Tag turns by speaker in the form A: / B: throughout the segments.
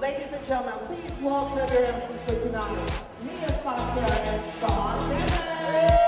A: Ladies and gentlemen, please welcome your MCs for tonight, Mia Santa and Sean Dennis.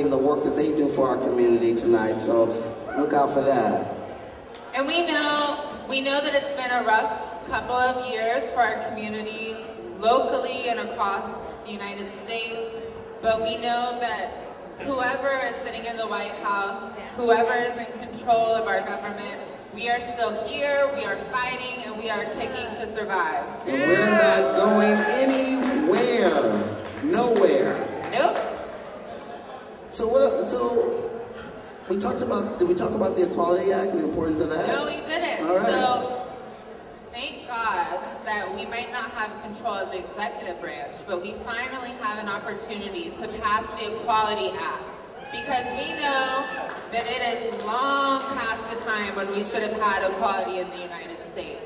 B: Celebrating the
C: work that they do for our community tonight. So look out for that.
B: And we know, we know that it's been a rough couple of years for our community, locally and across the United States. But we know that whoever is sitting in the White House, whoever is in control of our government, we are still here, we are fighting, and we are kicking to survive.
C: And we're not going anywhere. Nowhere.
B: Nope.
C: So what? So we talked about. Did we talk about the Equality Act and the importance of that?
B: No, we didn't.
C: All right.
B: So thank God that we might not have control of the executive branch, but we finally have an opportunity to pass the Equality Act. Because we know that it is long past the time when we should have had equality in the United States.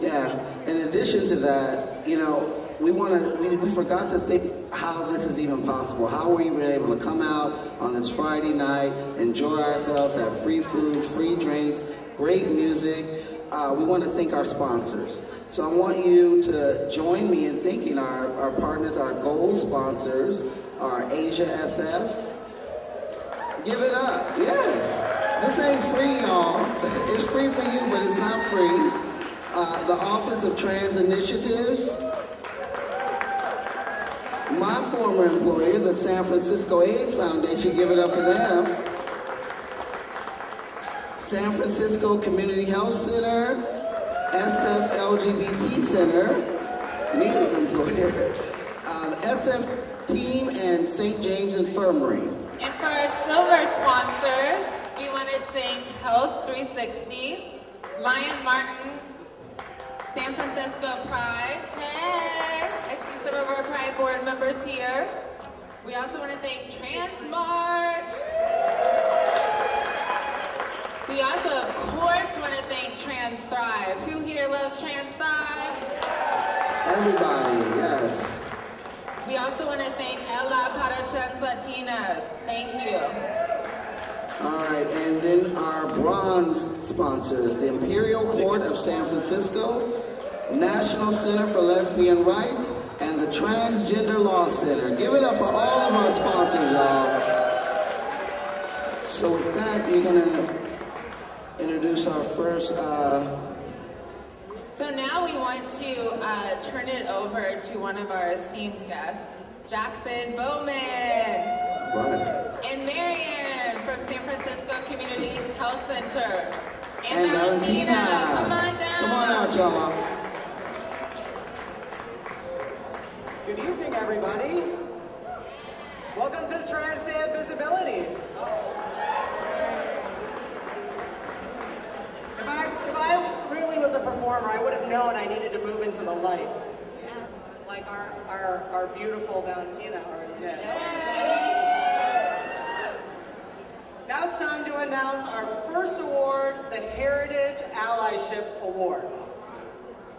C: Yeah. In addition to that, you know, we want to. We, we forgot to think how this is even possible. How we're even able to come out on this Friday night, enjoy ourselves, have free food, free drinks, great music. Uh, we want to thank our sponsors. So I want you to join me in thanking our, our partners, our gold sponsors, our Asia SF. Give it up, yes. This ain't free, y'all. It's free for you, but it's not free. Uh, the Office of Trans Initiatives. My former employer, the San Francisco AIDS Foundation, give it up for them. San Francisco Community Health Center, SF LGBT Center, Mika's employer, uh, SF Team, and St. James Infirmary.
B: And for our silver sponsors, we want to thank Health 360, Lyon Martin, San Francisco Pride. Hey! I see some of our Pride board members here. We also want to thank Transmarch. We also, of course, want to thank Trans Thrive. Who here loves Trans Thrive?
C: Everybody, yes.
B: We also want to thank Ella para Trans Latinas. Thank you.
C: All right, and then our bronze sponsors, the Imperial Court of San Francisco, National Center for Lesbian Rights, and the Transgender Law Center. Give it up for all of our sponsors, y'all. So with that, you're gonna introduce our first, uh,
B: So now we want to uh, turn it over to one of our esteemed guests, Jackson Bowman
C: right.
B: and Marion from San Francisco Community Health Center. And,
C: and
B: Valentina,
C: Valentina.
B: come on down.
C: Come on out, y'all.
D: Good evening, everybody. Welcome to Trans Day of Visibility. If I, if I really was a performer, I would have known I needed to move into the light. Like our, our, our beautiful Valentina already did. Now it's time to announce our first award, the Heritage Allyship Award.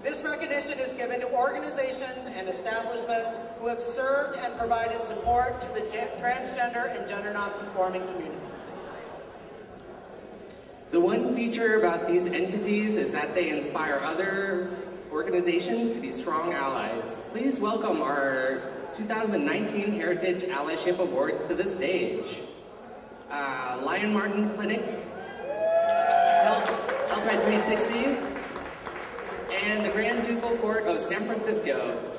D: This recognition is given to organizations and establishments who have served and provided support to the transgender and gender nonconforming communities.
E: The one feature about these entities is that they inspire others, organizations to be strong allies. Please welcome our 2019 Heritage Allyship Awards to the stage. Uh, Lyon Martin Clinic, Health, Health 360, and the Grand Ducal Court of San Francisco.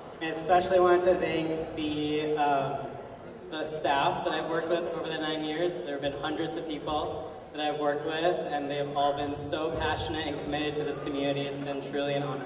F: And especially wanted to thank the, um, the staff that I've worked with over the nine years. There have been hundreds of people that I've worked with, and they have all been so passionate and committed to this community. It's been truly an honor.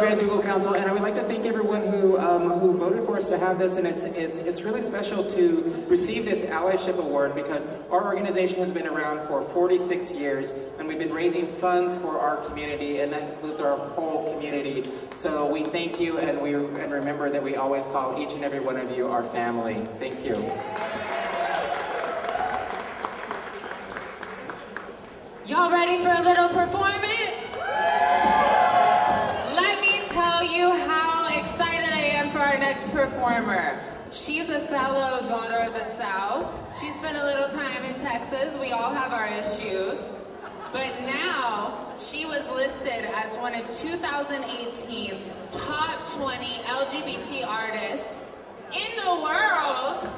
G: Grand Ducal Council, and I would like to thank everyone who, um, who voted for us to have this, and it's, it's, it's really special to receive this allyship award because our organization has been around for 46 years, and we've been raising funds for our community, and that includes our whole community. So we thank you, and, we, and remember that we always call each and every one of you our family. Thank you.
B: Y'all ready for a little performance? Next performer. She's a fellow daughter of the South. She spent a little time in Texas. We all have our issues. But now, she was listed as one of 2018's top 20 LGBT artists in the world.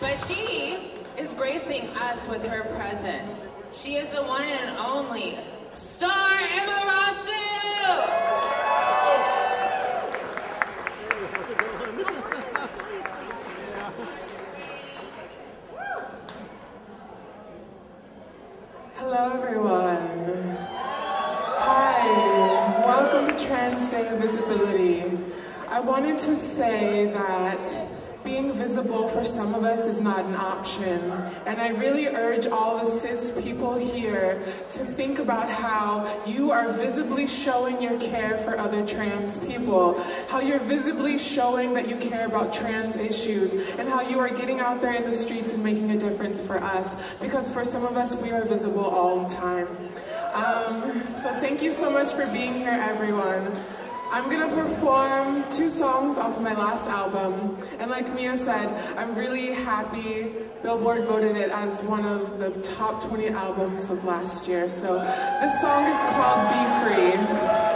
B: But she is gracing us with her presence. She is the one and only Star Amerasu!
H: Hello everyone. Hi, welcome to Trans Day of Visibility. I wanted to say that being visible for some of us is not an option. And I really urge all the cis people here to think about how you are visibly showing your care for other trans people, how you're visibly showing that you care about trans issues, and how you are getting out there in the streets and making a difference for us. Because for some of us, we are visible all the time. Um, so thank you so much for being here, everyone. I'm gonna perform two songs off my last album. And like Mia said, I'm really happy Billboard voted it as one of the top 20 albums of last year. So this song is called Be Free.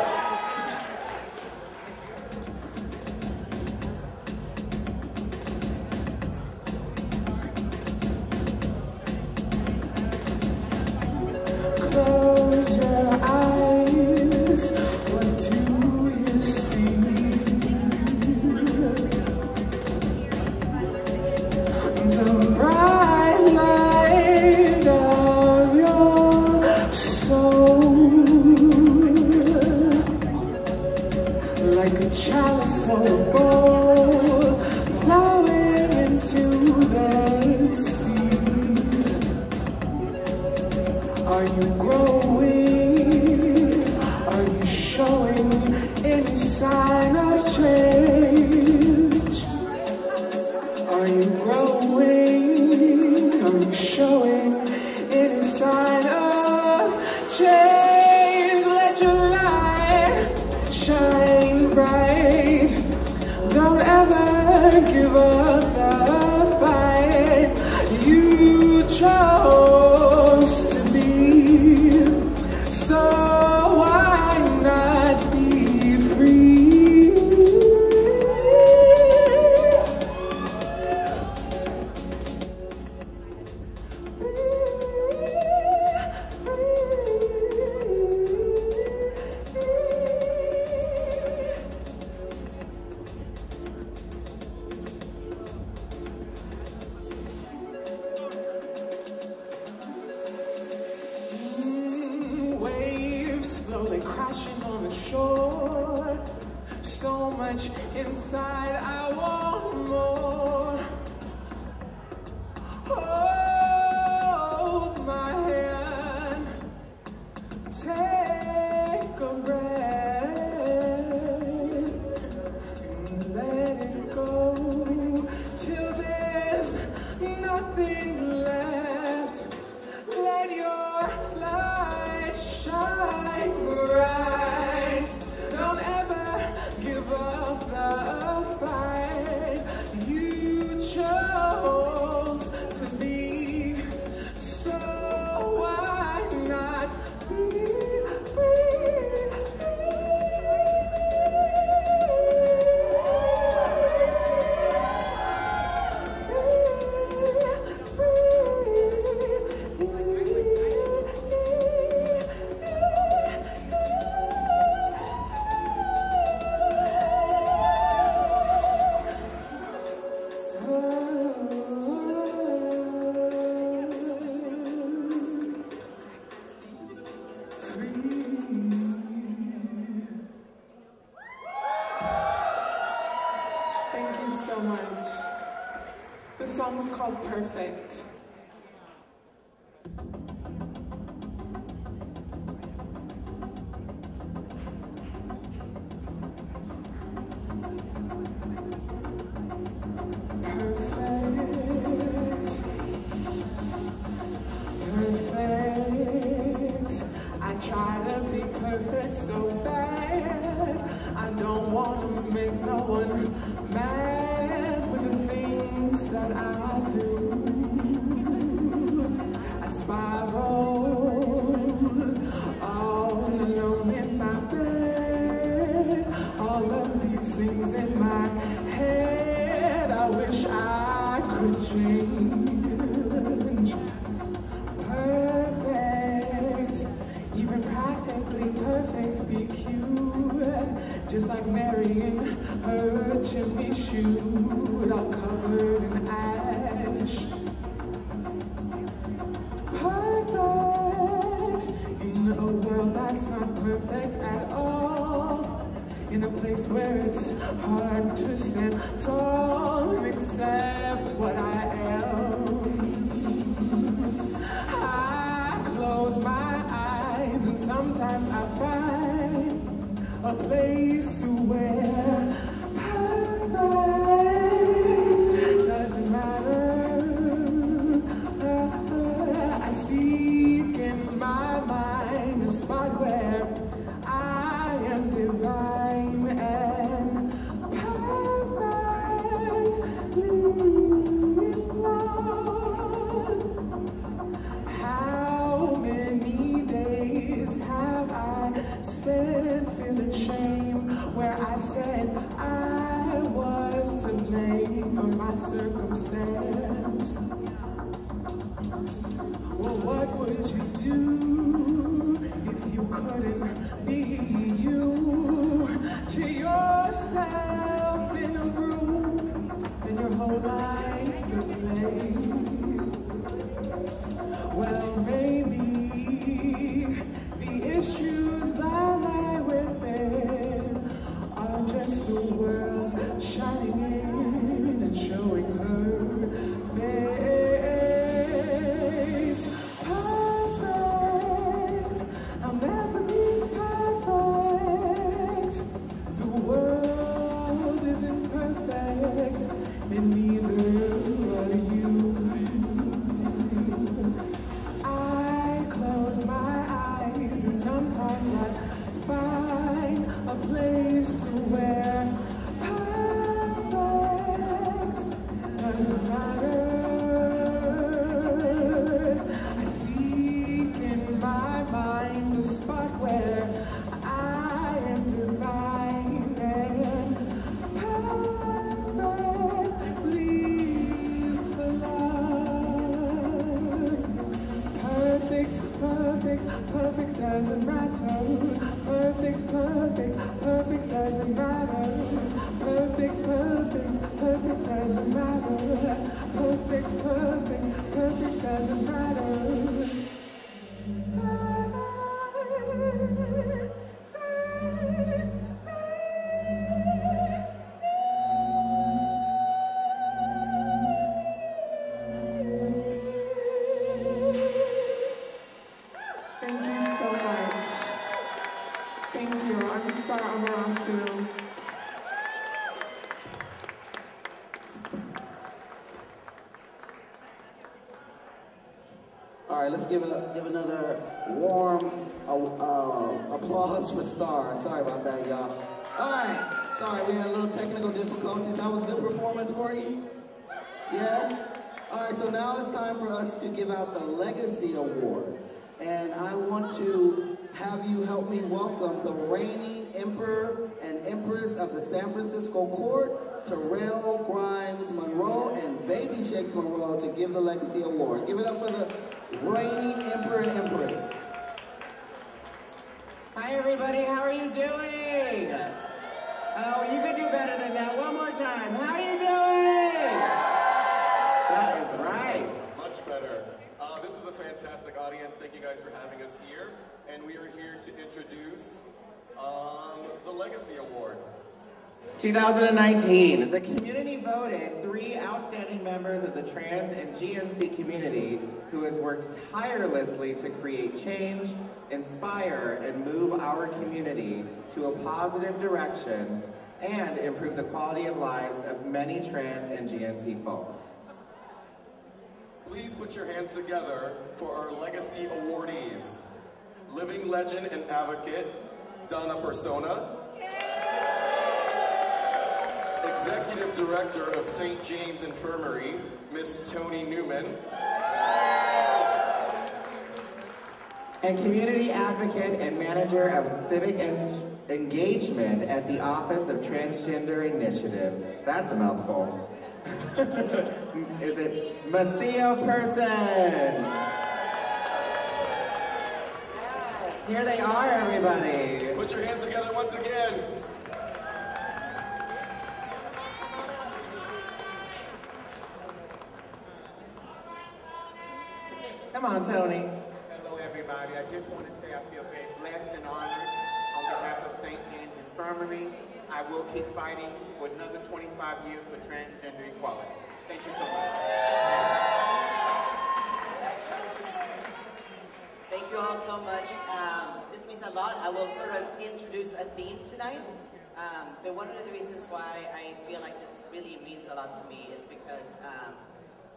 H: things that I
C: right, let's give a give another warm uh, uh, applause for Star. Sorry about that, y'all. All right, sorry we had a little technical difficulties. That was a good performance for you. Yes. All right, so now it's time for us to give out the Legacy Award, and I want to have you help me welcome the reigning Emperor and Empress of the San Francisco Court, Terrell Grimes Monroe and Baby Shakes Monroe to give the Legacy Award. Give it up for the reigning Emperor and Empress.
I: Hi everybody, how are you doing? Oh, you could do better than that. One more time. How are you doing? That is right.
J: Much better. Uh, this is a fantastic audience. Thank you guys for having us here. And we are here to introduce um, the Legacy Award.
I: 2019, the community voted three outstanding members of the trans and GNC community who has worked tirelessly to create change, inspire, and move our community to a positive direction and improve the quality of lives of many trans and GNC folks.
J: Please put your hands together for our Legacy awardees. Living legend and advocate, Donna Personna. Executive Director of St. James Infirmary, Miss Toni Newman.
I: and community advocate and manager of civic en- engagement at the Office of Transgender Initiatives. That's a mouthful. Is it Maceo Persson? Here they are, everybody.
J: Put your hands together once again.
I: Come on, Toni.
K: Hello, everybody. I just want to say I feel very blessed and honored on behalf of St. James Infirmary. I will keep fighting for another 25 years for transgender equality. Thank you so much.
L: Thank you all so much. Um, this means a lot. I will sort of introduce a theme tonight. Um, but one of the reasons why I feel like this really means a lot to me is because um,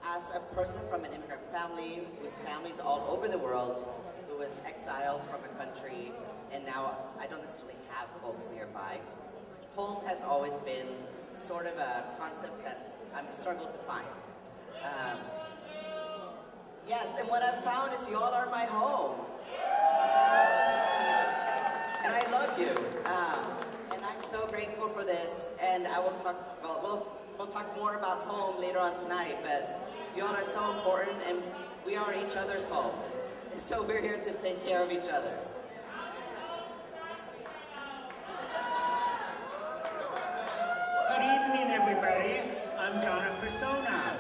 L: as a person from an immigrant family whose family's all over the world, who was exiled from a country, and now I don't necessarily have folks nearby, home has always been sort of a concept that's I'm struggled to find. Um, Yes, and what I've found is y'all are my home. And I love you. Um, and I'm so grateful for this. And I will talk, well, well, we'll talk more about home later on tonight, but you all are so important and we are each other's home. So we're here to take care of each other.
M: Good evening, everybody. I'm Donna Personna.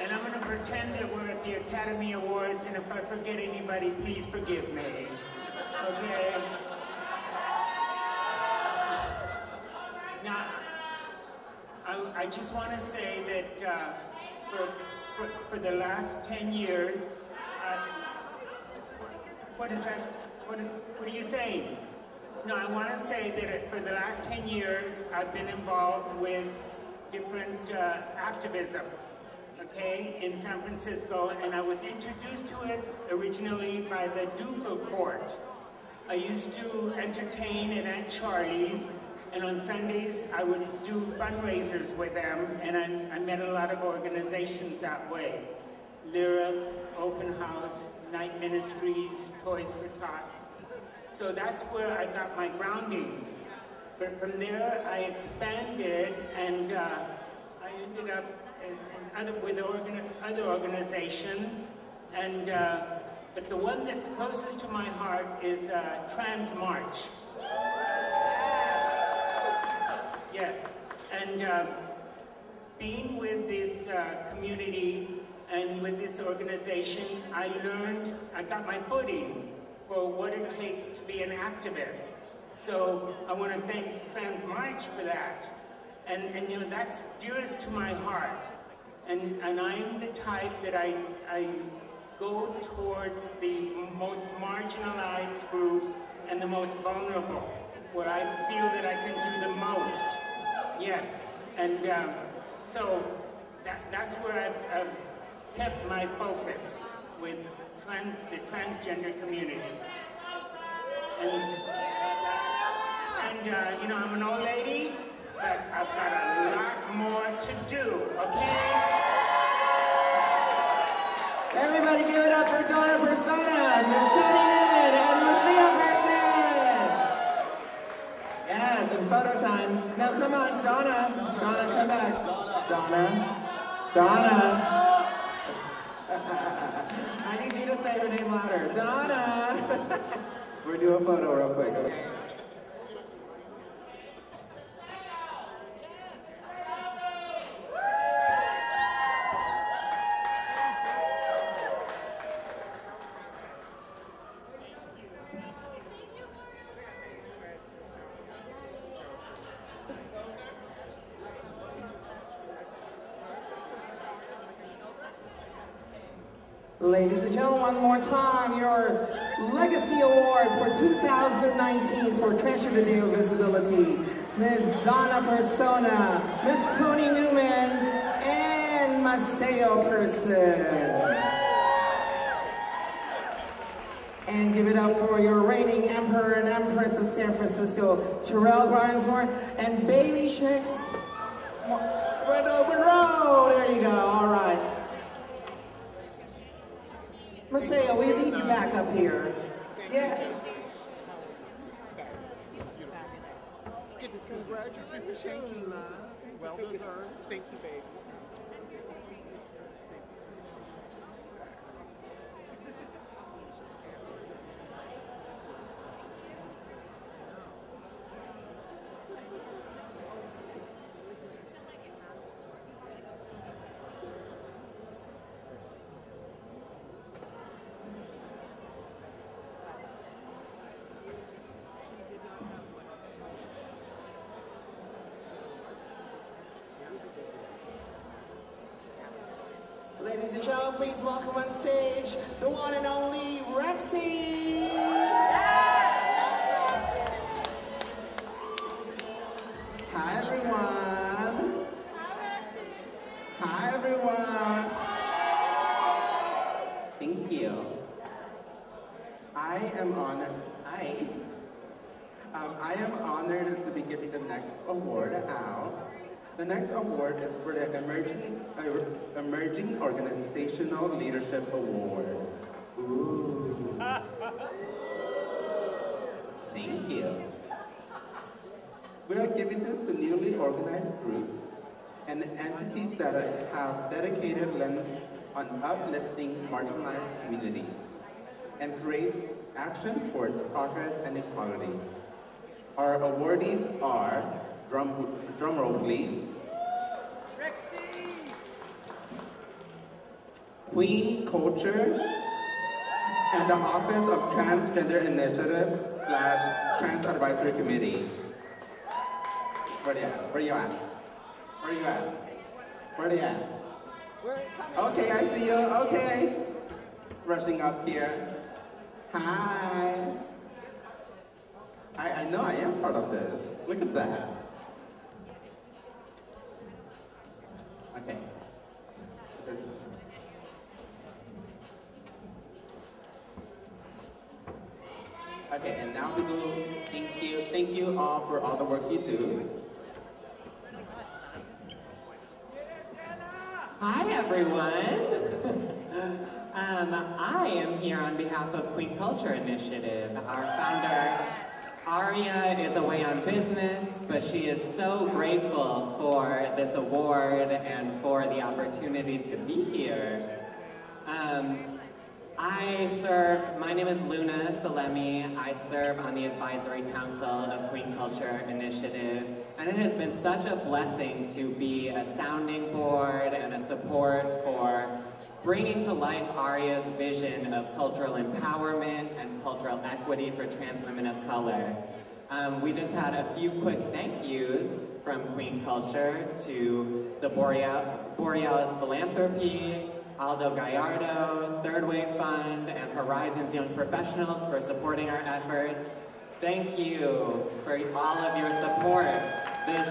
M: And I'm to pretend that we're at the Academy Awards, and if I forget anybody, please forgive me. Okay? Now, I, just want to say that uh, for, for, for the last 10 years, uh, what is that? What, is, what are you saying? No, I want to say that for the last 10 years, I've been involved with different uh, activism, okay, in San Francisco, and I was introduced to it originally by the Ducal Court. I used to entertain at Aunt Charlie's, and on Sundays I would do fundraisers with them, and I, I met a lot of organizations that way. Lyra, Open House, Night Ministries, Toys for Tots. So that's where I got my grounding. But from there, I expanded and uh, I ended up other, with organi other organizations. And, uh, but the one that's closest to my heart is uh, Trans March. Yes, and um, being with this uh, community and with this organization, I learned, I got my footing for what it takes to be an activist. So I want to thank Trans March for that. And, and you know, that's dearest to my heart. And, and I'm the type that I, I go towards the most marginalized groups and the most vulnerable, where I feel that I can do the most. Yes, and um, so that, that's where I've, I've kept my focus with trans, the transgender community. And, and uh, you know, I'm an old lady, but I've got a lot more to do, okay?
I: Everybody give it up for Donna Personna, Miss Toni photo time. Now come on, Donna. Donna, come back. Donna. Donna. I need you to say her name louder. Donna. We're gonna do a photo real quick. Okay?
A: Ladies and gentlemen, one more time, your Legacy Awards for 2019 for Day of Visibility. Ms. Donna Personna, Ms. Toni Newman, and Maceo Persson. And give it up for your reigning Emperor and Empress of San Francisco, Terrell Barnesmore, and Baby Chicks. Right open road. There you go. All right. We need you back up here. Yes.
K: Congratulations. Thank you, Well deserved. Thank you, baby.
A: Ladies and gentlemen, please welcome on stage the one and only Rexy. Hi, everyone. Hi, everyone. Thank you.
I: I am honored. I. Um, I am honored to be giving the next award out. The next award is for the Emerging, Emerging Organizational Leadership Award. Ooh. Thank you.
N: We are giving this to newly organized groups and entities that have dedicated lens on uplifting marginalized communities and create action towards progress and equality. Our awardees are, drum, drum roll please, Kween Culture and the Office of Transgender Initiatives slash Trans Advisory Committee. Where are you at? Where are you at? Where are you at? Where are you at? Okay, I see you. Okay. Rushing up here. Hi. I, I know I am part of this. Look at that.
O: Grateful for this award and for the opportunity to be here. Um, I serve, my name is Luna Salemi. I serve on the Advisory Council of Kween Culture Initiative. And it has been such a blessing to be a sounding board and a support for bringing to life Aria's vision of cultural empowerment and cultural equity for trans women of color. Um, we just had a few quick thank yous from Kween Culture to the Boreal Borealis Philanthropy, Aldo Gallardo, Third Wave Fund, and Horizons Young Professionals for supporting our efforts. Thank you for all of your support. This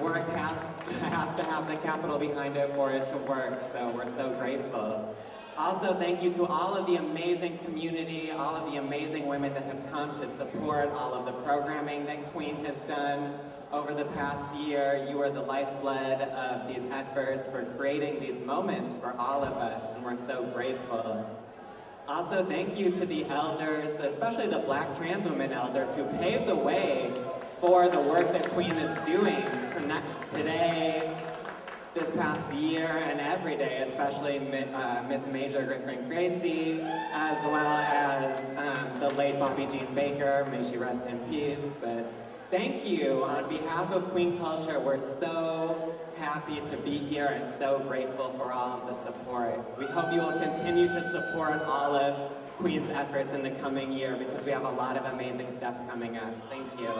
O: work has, has to have the capital behind it for it to work, so we're so grateful. Also, thank you to all of the amazing community, all of the amazing women that have come to support all of the programming that Kween has done over the past year. You are the lifeblood of these efforts for creating these moments for all of us, and we're so grateful. Also, thank you to the elders, especially the black trans women elders who paved the way for the work that Kween is doing today, this past year, and every day, especially uh, Miss Major Griffin Gracy, as well as um, the late Bobbi Jean Baker, may she rest in peace. But thank you on behalf of Kween Culture. We're so happy to be here and so grateful for all of the support. We hope you will continue to support all of Kween's efforts in the coming year because we have a lot of amazing stuff coming up. Thank you.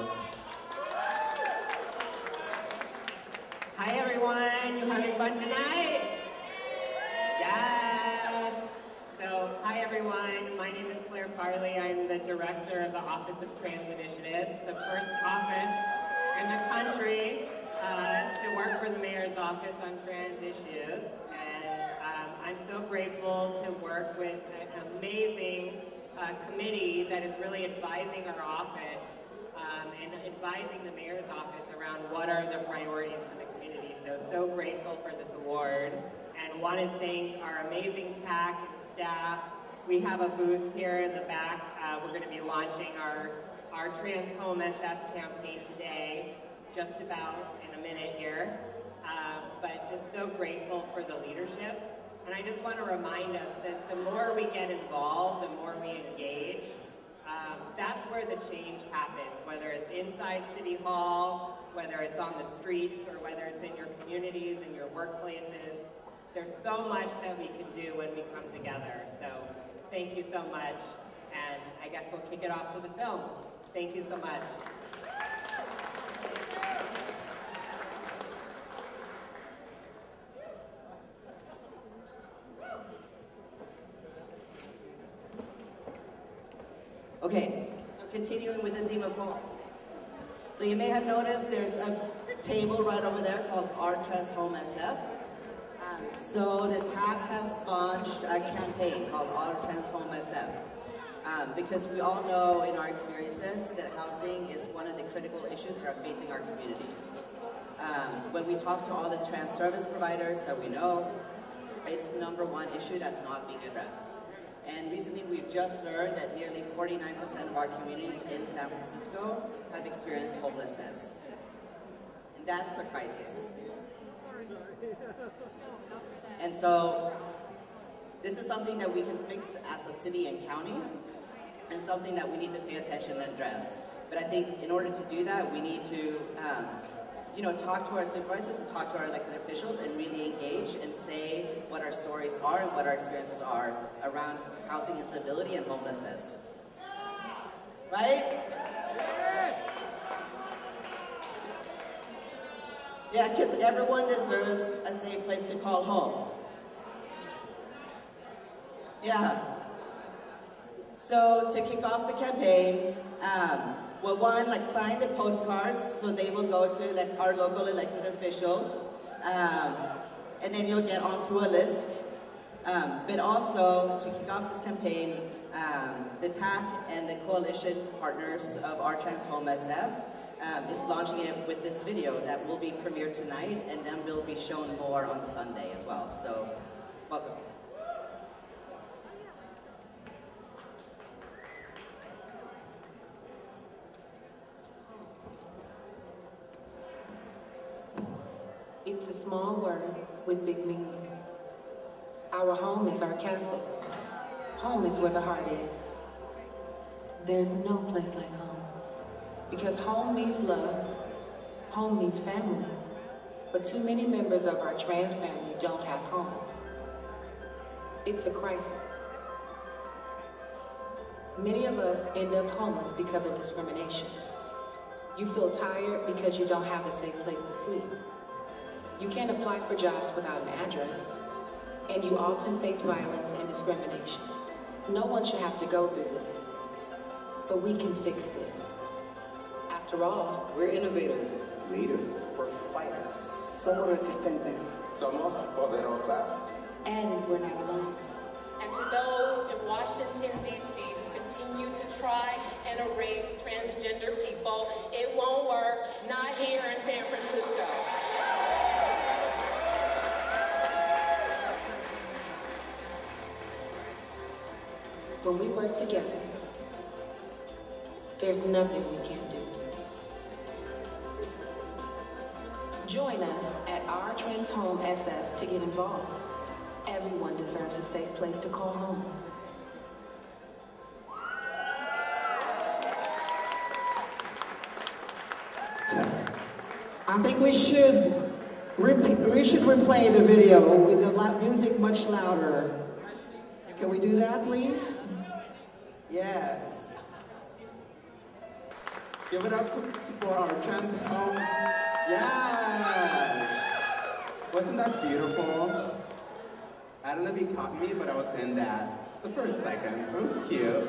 P: Hi everyone, you having fun tonight? Yes! So, hi everyone, my name is Clair Farley. I'm the director of the Office of Trans Initiatives, the first office in the country uh, to work for the mayor's office on trans issues. And um, I'm so grateful to work with an amazing uh, committee that is really advising our office um, and advising the mayor's office around what are the priorities for the So, so grateful for this award and want to thank our amazing TAC and staff. We have a booth here in the back. Uh, we're going to be launching our, our Trans Home SF campaign today, just about in a minute here. Uh, but just so grateful for the leadership. And I just want to remind us that the more we get involved, the more we engage, um, that's where the change happens, whether it's inside City Hall, whether it's on the streets, or whether it's in your communities and your workplaces. There's so much that we can do when we come together. So thank you so much. And I guess we'll kick it off to the film. Thank you so much.
L: Okay, so So you may have noticed there's a table right over there called Our Trans Home SF. Um, so the TAC has launched a campaign called Our Trans Home SF. Um, because we all know in our experiences that housing is one of the critical issues that are facing our communities. Um, when we talk to all the trans service providers that we know, it's the number one issue that's not being addressed. And recently we've just learned that nearly 49% of our communities in San Francisco have experienced homelessness. And that's a crisis. And so this is something that we can fix as a city and county and something that we need to pay attention and address. But I think in order to do that, we need to um, you know, talk to our supervisors and talk to our elected officials and really engage and say what our stories are and what our experiences are around housing instability and homelessness. Right? Yeah, because everyone deserves a safe place to call home. Yeah. So to kick off the campaign, um, well, one, like sign the postcards, so they will go to elect our local elected officials, um, and then you'll get onto a list. Um, but also, to kick off this campaign, um, the TAC and the coalition partners of Our Trans Home SF um, is launching it with this video that will be premiered tonight, and then will be shown more on Sunday as well. So, welcome.
Q: It's a small word with big meaning. Our home is our castle. Home is where the heart is. There's no place like home. Because home means love, home means family. But too many members of our trans family don't have home. It's a crisis. Many of us end up homeless because of discrimination. You feel tired because you don't have a safe place to sleep. You can't apply for jobs without an address. And you often face violence and discrimination. No one should have to go through this. But we can fix this. After all,
R: We're innovators.
N: Leaders.
R: We're fighters.
N: Somos resistentes.
R: Somos poderosas.
Q: and we're not alone.
S: And to those in Washington, D.C. who continue to try and erase transgender people, it won't work, not here in San Francisco.
Q: When we work together, there's nothing we can't do. Join us at our Trans Home SF to get involved. Everyone deserves a safe place to call home.
A: I think we should we should replay the video with the music much louder. Can we do that, please? Yes.
N: Give it up for our trans home. Yeah. Wasn't that beautiful? I don't know if you caught me, but I was in that the first second. It was cute.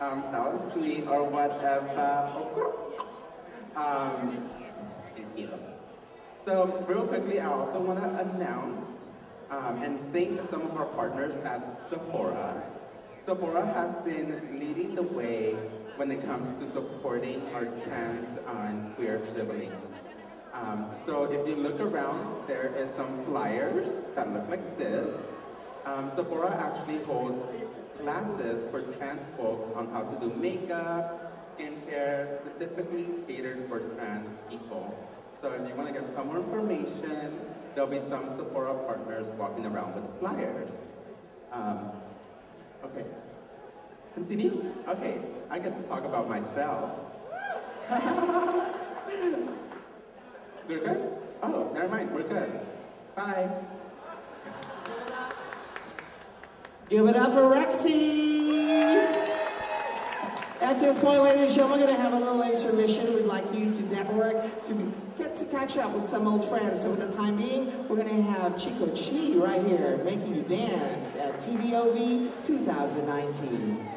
N: Um, that was me or whatever. Um, thank you. So real quickly, I also want to announce um, and thank some of our partners at Sephora. Sephora has been leading the way when it comes to supporting our trans and queer siblings. Um, so if you look around, there is some flyers that look like this. Um, Sephora actually holds classes for trans folks on how to do makeup, skincare, specifically catered for trans people. So if you want to get some more information, there'll be some Sephora partners walking around with flyers. Um, okay. Continue? Okay, I get to talk about myself. We're good? Oh, never mind, we're good. Bye.
A: Give it up for Rexy! At this point, ladies and gentlemen, we're going to have a little intermission. We'd like you to network, to get to catch up with some old friends. So for the time being, we're going to have Chico Chi right here, making you dance at TDOV 2019.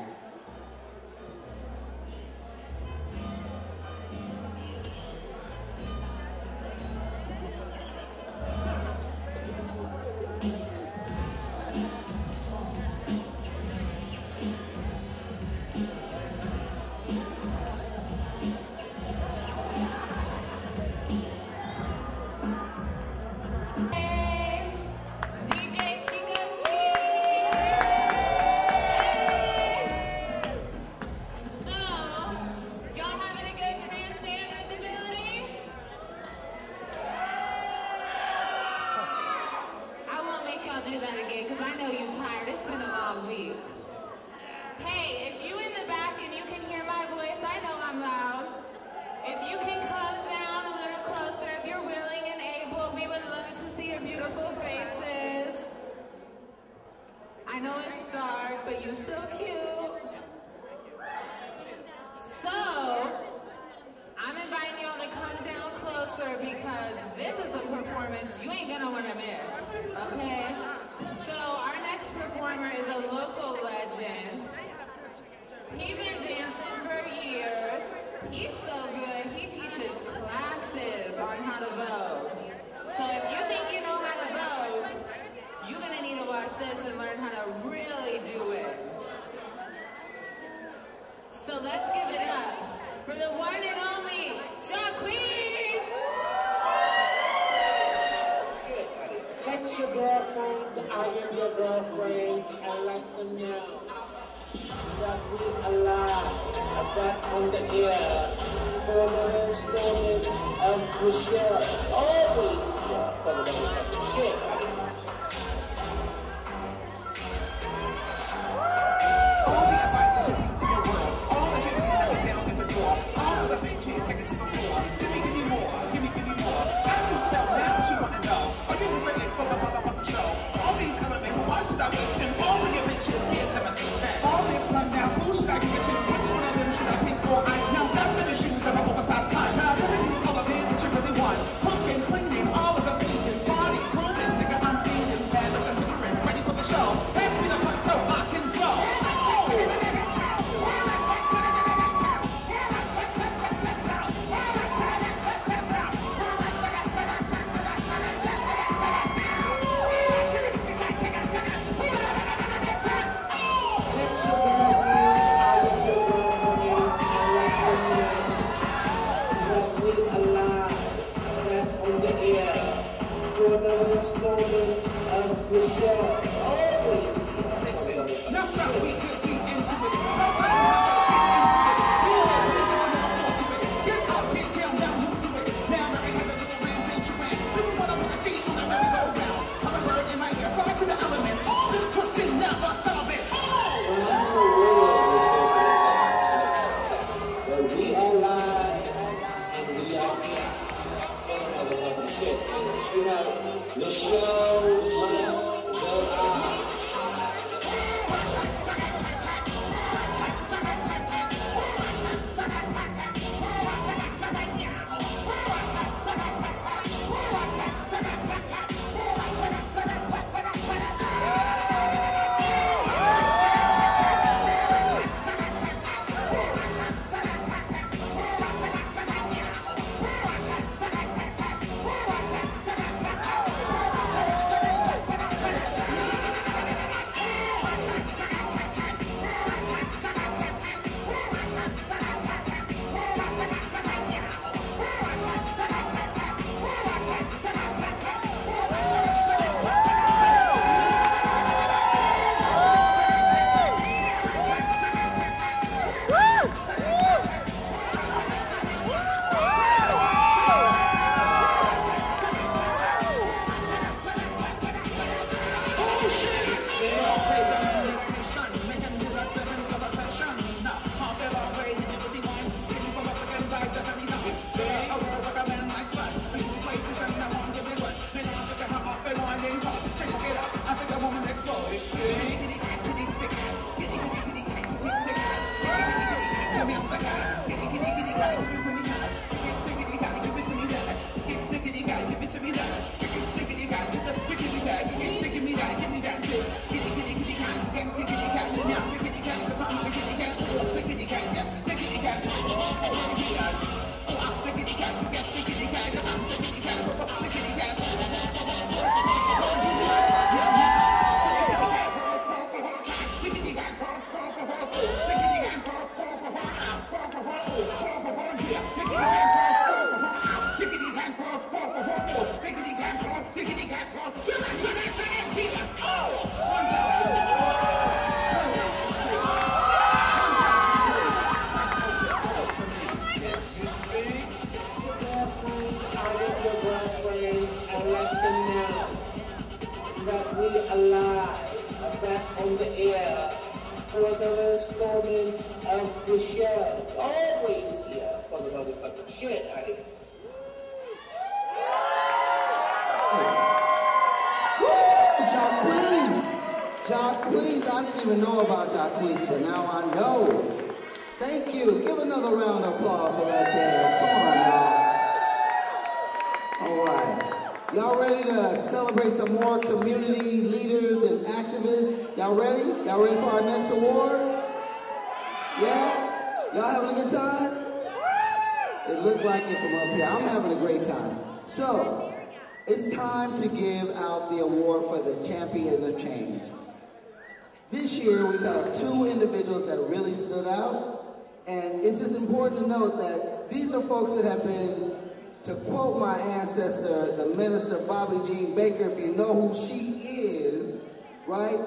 B: It's
C: just important to note that these are folks that have been, to quote my ancestor, the minister Bobbi Jean Baker, if you know who she is, right?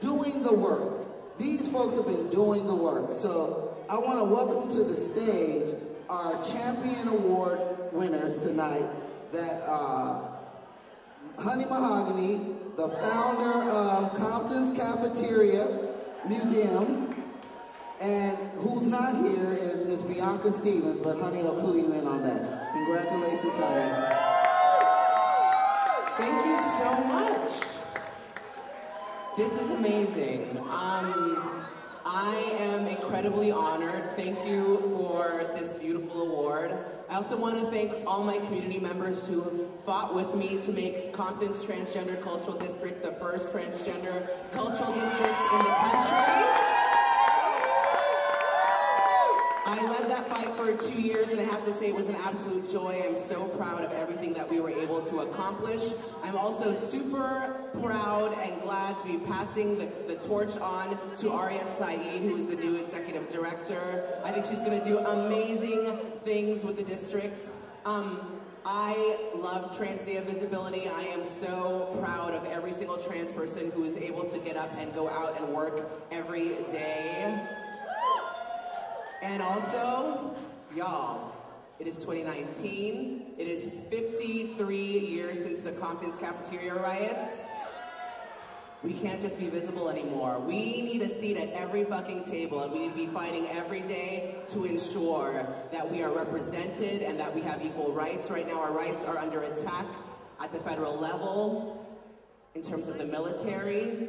C: Doing the work. These folks have been doing the work. So I want to welcome to the stage our Champion Award winners tonight that uh, Honey Mahogany, the founder of Compton's Cafeteria Museum, and who's not here is Miss Bianca Stevens, but Honey I'll clue you in on that. Congratulations, Honey.
T: Thank you so much. This is amazing. Um, I am incredibly honored. Thank you for this beautiful award. I also want to thank all my community members who fought with me to make Compton's Transgender Cultural District the first transgender cultural district in the country. I led that fight for two years, and I have to say it was an absolute joy. I'm so proud of everything that we were able to accomplish. I'm also super proud and glad to be passing the, the torch on to Aria Sa'id, who is the new executive director. I think she's going to do amazing things with the district. Um, I love Trans Day of Visibility. I am so proud of every single trans person who is able to get up and go out and work every day. And also, y'all, it is 2019. It is 53 years since the Compton's cafeteria riots. We can't just be visible anymore. We need a seat at every fucking table, and we need to be fighting every day to ensure that we are represented and that we have equal rights. Right now, our rights are under attack at the federal level in terms of the military,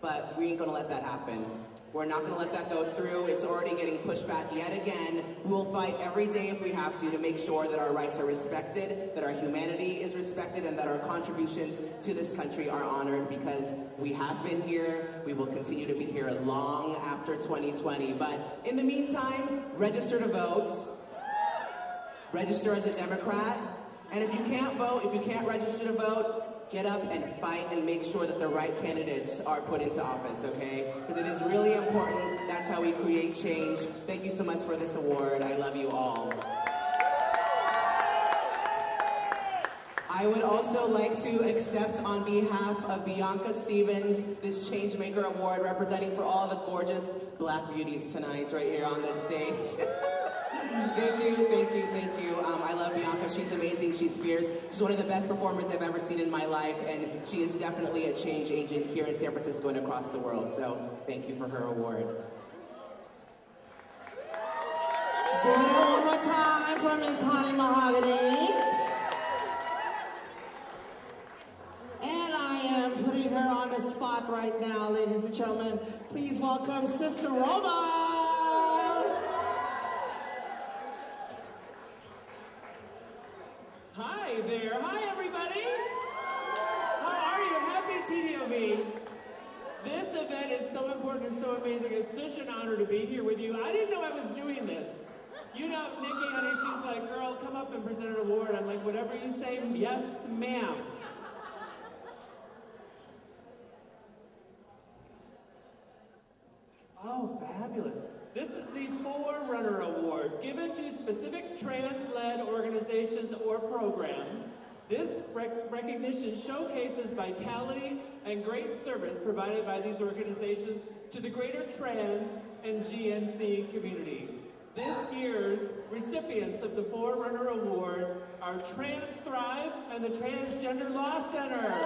T: but we ain't gonna let that happen. We're not going to let that go through. It's already getting pushed back yet again. We will fight every day if we have to to make sure that our rights are respected, that our humanity is respected, and that our contributions to this country are honored because we have been here. We will continue to be here long after 2020. But in the meantime, register to vote. Register as a Democrat. And if you can't vote, if you can't register to vote, get up and fight and make sure that the right candidates are put into office, okay? Because it is really important. That's how we create change. Thank you so much for this award. I love you all. I would also like to accept on behalf of Bianca Stevens this Changemaker Award representing for all the gorgeous black beauties tonight right here on this stage. thank you, thank you, thank you. Um, I love Bianca. She's amazing. She's fierce. She's one of the best performers I've ever seen in my life, and she is definitely a change agent here in San Francisco and across the world. So thank you for her award.
A: Give it up one more time for Miss Honey Mahogany. And I am putting her on the spot right now, ladies and gentlemen. Please welcome Sister Roma.
H: Hi there. Hi, everybody. How are you? Happy TGOV. This event is so important and so amazing. It's such an honor to be here with you. I didn't know I was doing this. You know, Nikki, honey, she's like, girl, come up and present an award. I'm like, whatever you say, yes, ma'am. Oh, fabulous. This is the Forerunner Award, given to specific trans-led organizations or programs. This rec recognition showcases vitality and great service provided by these organizations to the greater trans and GNC community. This year's recipients of the Forerunner Awards are Trans Thrive and the Transgender Law Center.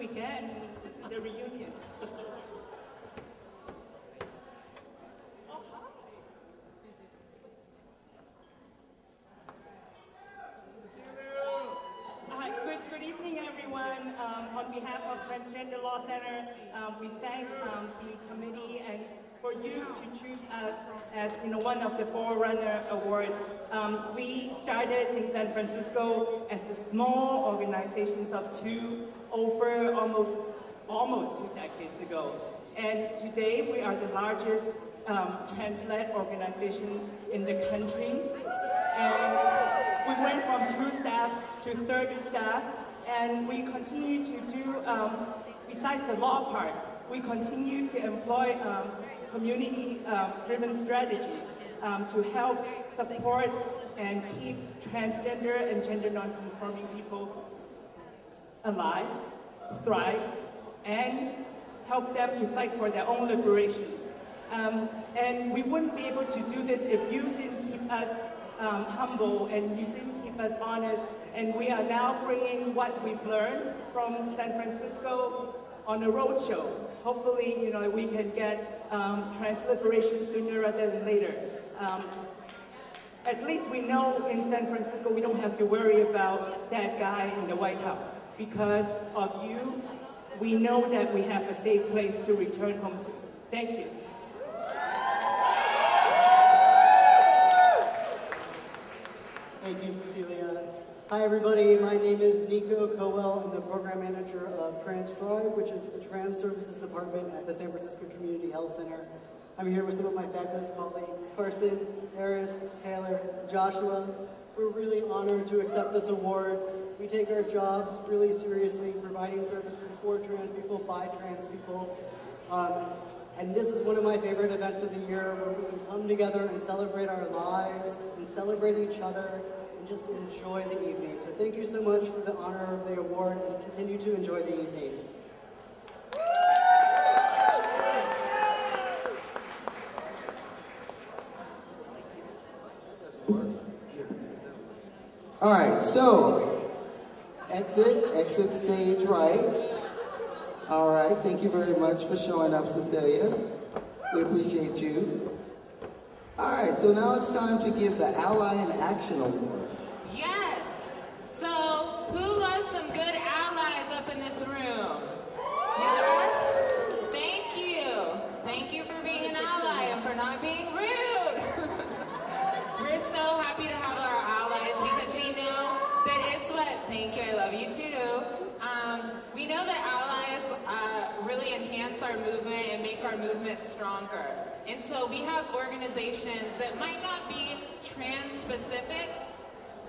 U: we can. This is a reunion. Um, on behalf of Transgender Law Center, um, we thank um, the committee and for you to choose us as you know one of the Forerunner Award. Um, we started in San Francisco as a small organization of two over almost almost two decades ago. And today we are the largest um, trans-led organization in the country. And we went from two staff to 30 staff, and we continue to do, um, besides the law part, we continue to employ um, community-driven strategies um, to help support and keep transgender and gender non-conforming people alive, thrive, and help them to fight for their own liberations. Um, and we wouldn't be able to do this if you didn't keep us um, humble and you didn't keep us honest. And we are now bringing what we've learned from San Francisco on a roadshow. Hopefully, you know, we can get um, trans liberation sooner rather than later. Um, at least we know in San Francisco we don't have to worry about that guy in the White House. Because of you, we know that we have a safe place to return home to. Thank you.
V: Thank you. Hi, everybody. My name is Nico Cowell. I'm the program manager of Trans Thrive, which is the trans services department at the San Francisco Community Health Center. I'm here with some of my fabulous colleagues, Carson, Harris, Taylor, Joshua. We're really honored to accept this award. We take our jobs really seriously, providing services for trans people, by trans people. Um, and this is one of my favorite events of the year where we can come together and celebrate our lives and celebrate each other just enjoy the evening. So thank you so much for the honor of the award and continue to enjoy the evening.
C: All right, so exit, exit stage right. All right, thank you very much for showing up, Cecilia. We appreciate you. All right, so now it's time to give the Ally in Action Award.
B: Yes. So, who loves some good allies up in this room? Yes. Thank you. Thank you for being an ally and for not being rude. We're so happy to have our allies because we know that it's what. Thank you. I love you too. Um, we know that allies uh, really enhance our movement and make our movement stronger. And so we have organizations that might not be trans-specific,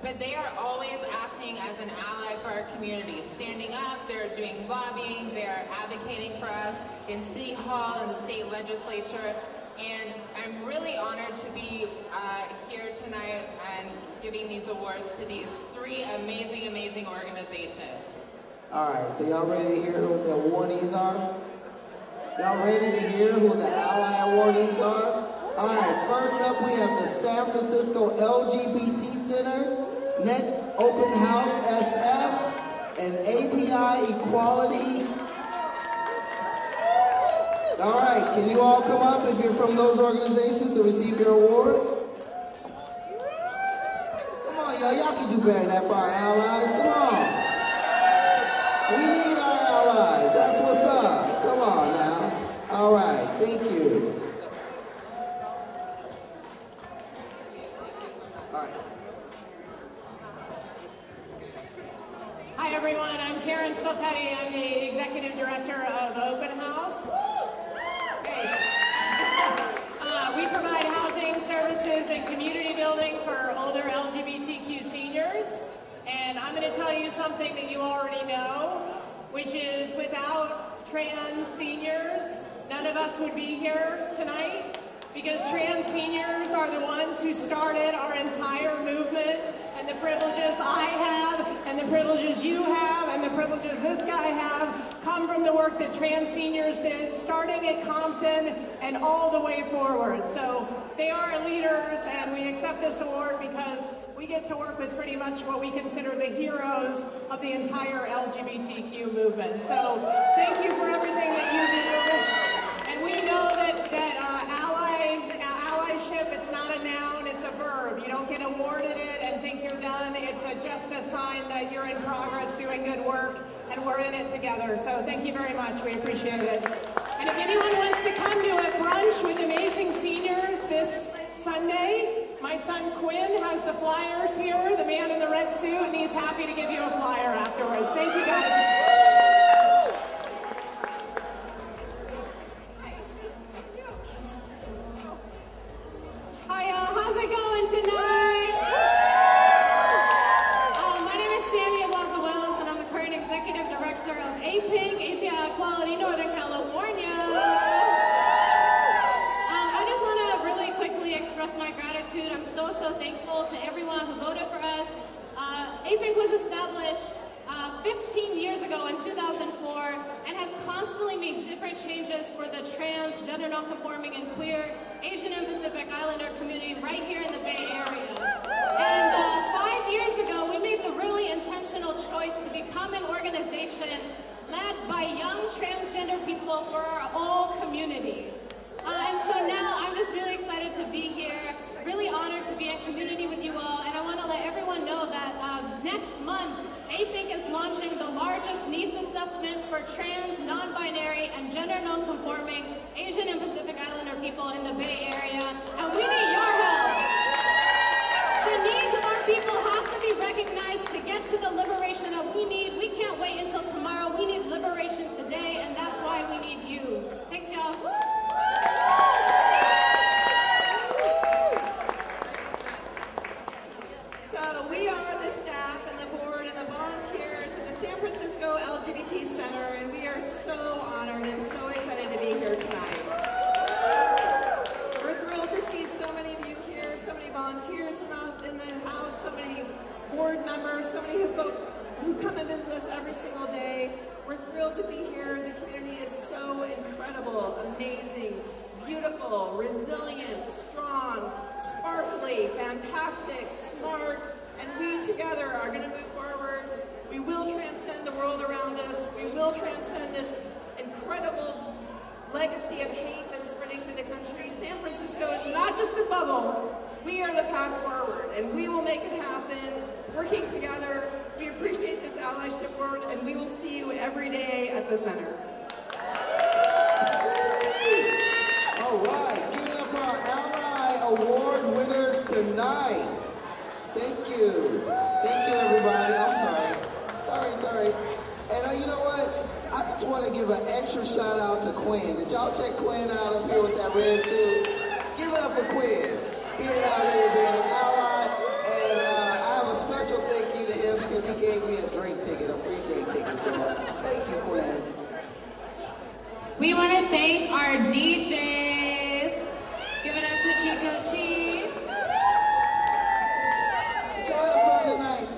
B: but they are always acting as an ally for our community, standing up, they're doing lobbying, they're advocating for us in City Hall and the state legislature. And I'm really honored to be uh, here tonight and giving these awards to these three amazing, amazing organizations.
C: All right, so y'all ready to hear who the awardees are? Y'all ready to hear who the Ally awardees are? All right, first up we have the San Francisco LGBT Center, next Open House SF, and API Equality. All right, can you all come up if you're from those organizations to receive your award? Come on, y'all, y'all can do better than that for our allies, come on. We need our allies. That's what's up. Come on now. All right. Thank you.
W: Everyone, I'm Karyn Skultety. I'm the Executive Director of Open House. Uh, we provide housing services and community building for older LGBTQ seniors. And I'm going to tell you something that you already know, which is without trans seniors, none of us would be here tonight because trans seniors are the ones who started our entire movement privileges I have and the privileges you have and the privileges this guy have come from the work that trans seniors did starting at Compton and all the way forward. So they are leaders and we accept this award because we get to work with pretty much what we consider the heroes of the entire LGBTQ movement. So thank you for everything that you do. And we know that, that uh, ally, allyship, it's not a noun, it's a verb. You don't get awarded it done. It's a, just a sign that you're in progress doing good work. and we're in it together. So thank you very much. We appreciate it. And if anyone wants to come to a brunch with amazing seniors this Sunday, my son Quinn has the flyers here, the man in the red suit, and he's happy to give you a flyer afterwards. Thank you guys.
X: Different changes for the trans, gender nonconforming, and queer Asian and Pacific Islander community right here in the Bay Area. And uh, five years ago, we made the really intentional choice to become an organization led by young transgender people for our whole community. Uh, and so now really honored to be in community with you all, and I want to let everyone know that uh, next month, APINC is launching the largest needs assessment for trans, non-binary, and gender non-conforming Asian and Pacific Islander people in the Bay Area, and we need your help. The needs of our people have to be recognized to get to the liberation that we need. We can't wait until tomorrow. We need liberation today, and that's why we need you. Thanks, y'all.
Y: Folks who come and visit us every single day. We're thrilled to be here. The community is so incredible, amazing, beautiful, resilient, strong, sparkly, fantastic, smart, and we together are going to move forward. We will transcend the world around us. We will transcend this incredible legacy of hate that is spreading through the country. San Francisco is not just a bubble. We are the path forward, and we will make it happen. Working together, we appreciate this allyship work, and we will see you every day at the center.
C: All right, give it up for our Ally Award winners tonight. Thank you. Thank you, everybody. I'm sorry. Sorry, sorry. And uh, you know what? I just want to give an extra shout out to Quinn. Did y'all check Quinn out up here with that red suit? Give it up for Quinn. Being out here being an thank you, Quinn.
B: We want to thank our DJs. Give it up to Chico Chi.
C: Did y'all have fun tonight?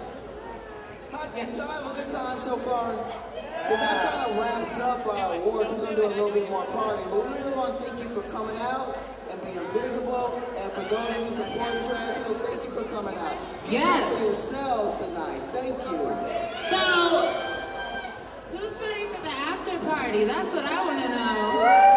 C: How, did y'all have a good time so far? Because that kind of wraps up our awards. We're going to do a little bit more partying. But we really want to thank you for coming out and being visible. And for those of you supporting trans people, thank you for coming out.
B: Yes.
C: for yourselves tonight. Thank you.
B: So, Who's ready for the after party? That's what I want to know.